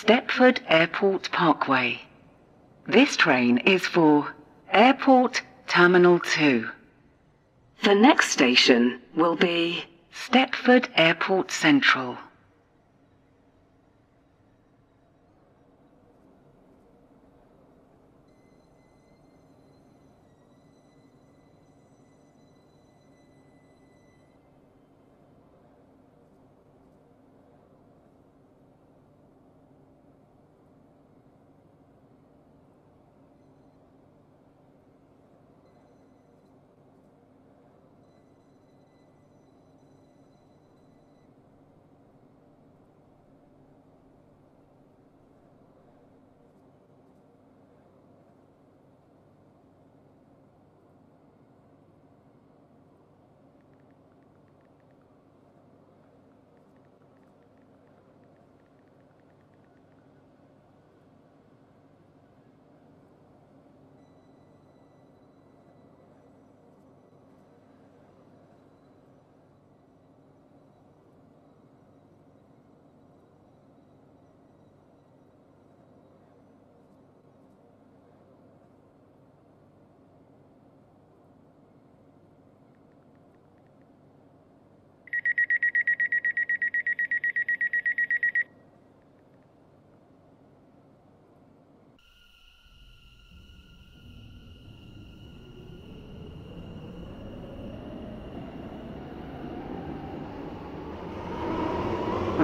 Stepford Airport Parkway. This train is for Airport Terminal 2. The next station will be Stepford Airport Central.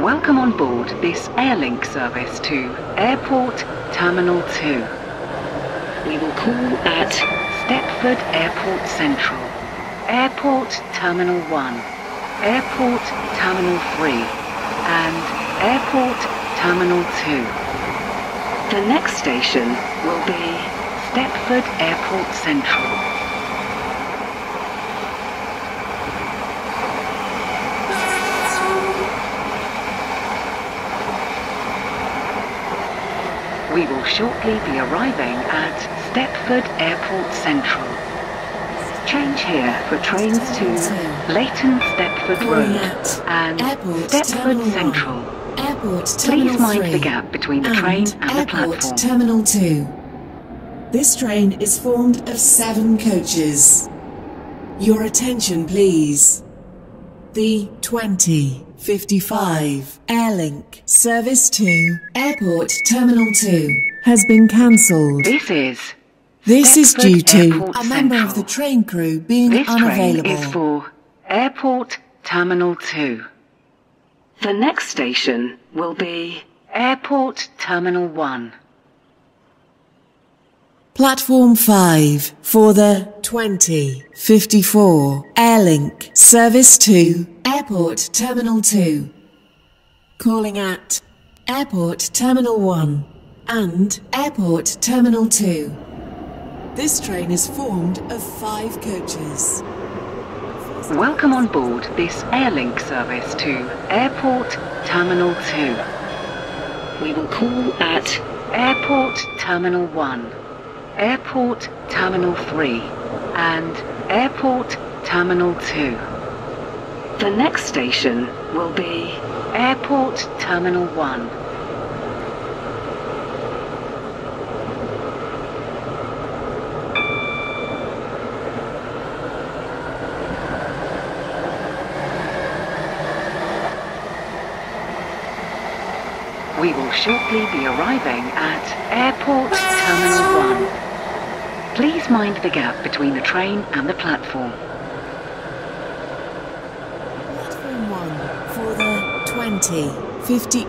Welcome on board this Airlink service to Airport Terminal 2. We will call at Stepford Airport Central, Airport Terminal 1, Airport Terminal 3, and Airport Terminal 2. The next station will be Stepford Airport Central. We will shortly be arriving at Stepford Airport Central. Change here for trains to Leighton Stepford Road and Airport Stepford Central. Airport Terminal Please mind 3, the gap between the train and the Airport platform. Terminal 2. This train is formed of seven coaches. Your attention, please. The 2055 Airlink Service to Airport Terminal 2 has been cancelled. This is This is due to Airport a member of the train crew being This train unavailable. is for Airport Terminal 2. The next station will be Airport Terminal 1. Platform 5 for the 2054 Airlink Service to Airport Terminal 2. Calling at Airport Terminal 1 and Airport Terminal 2. This train is formed of five coaches. Welcome on board this Airlink service to Airport Terminal 2. We will call at Airport Terminal 1, Airport Terminal 3, and Airport Terminal 2. The next station will be Airport Terminal 1. We will shortly be arriving at Airport Terminal 1. Please mind the gap between the train and the platform. Platform 1 for the 2058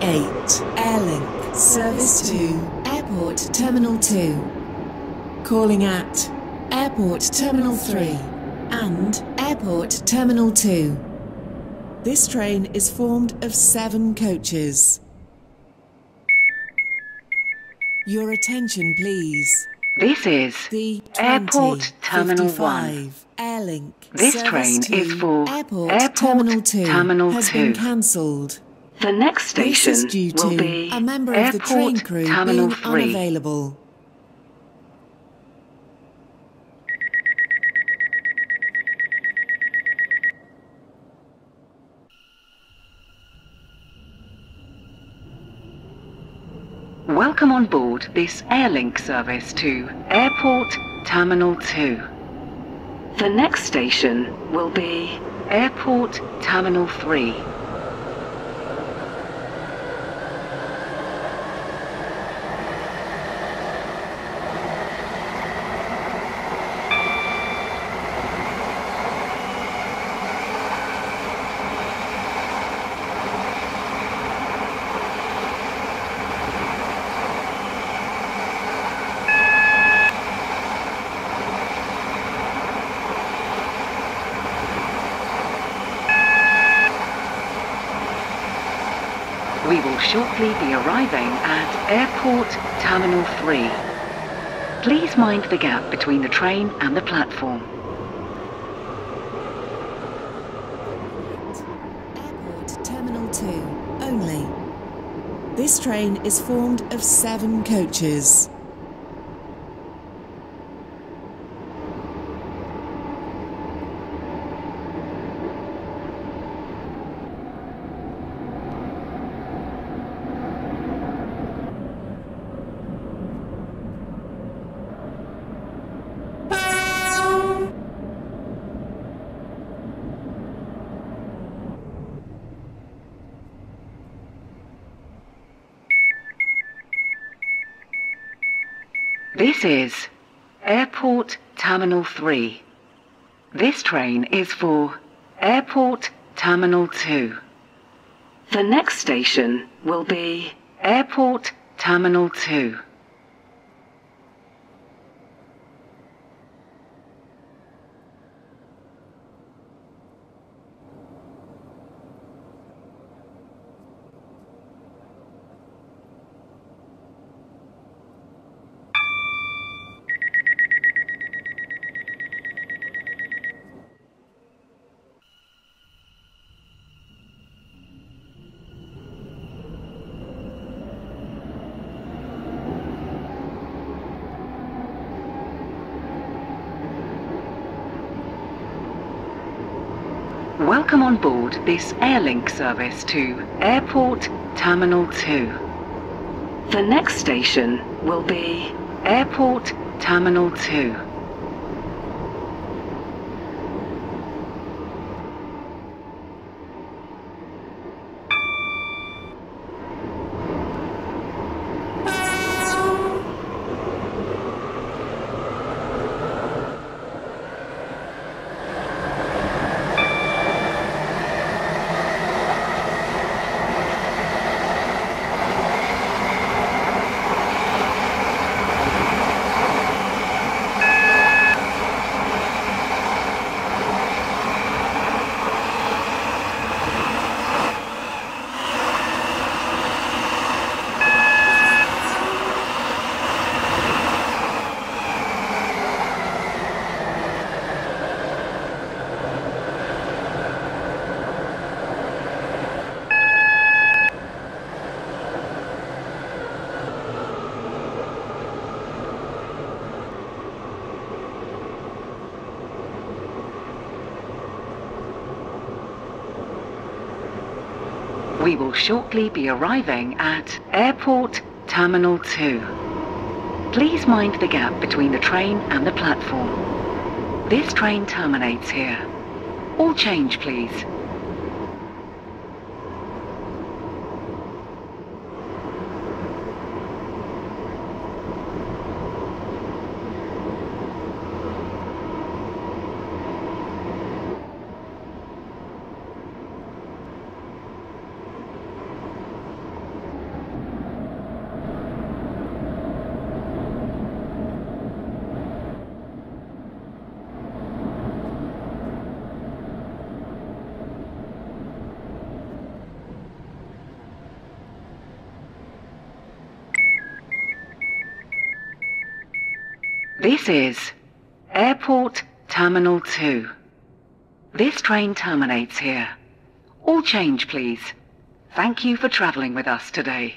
Airlink Service to Airport Terminal 2. Calling at Airport Terminal 3 and Airport Terminal 2. This train is formed of seven coaches. Your attention, please. This is The Airport Terminal 1. Airlink This train is for Airport, Airport Terminal 2 Terminal has 2. been cancelled. The next station is due will to be a member Airport of the train crew Terminal being 3. unavailable. Welcome on board this Airlink service to Airport Terminal 2. The next station will be Airport Terminal 3. We will shortly be arriving at Airport Terminal 3. Please mind the gap between the train and the platform. Airport Terminal 2 only. This train is formed of seven coaches. This is Airport Terminal 3. This train is for Airport Terminal 2. The next station will be Airport Terminal 2. Welcome on board this Airlink service to Airport Terminal 2. The next station will be Airport Terminal 2. We will shortly be arriving at Airport Terminal 2. Please mind the gap between the train and the platform. This train terminates here. All change, please. This is Airport Terminal 2. This train terminates here. All change, please. Thank you for travelling with us today.